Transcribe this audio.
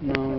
No,